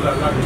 Gracias.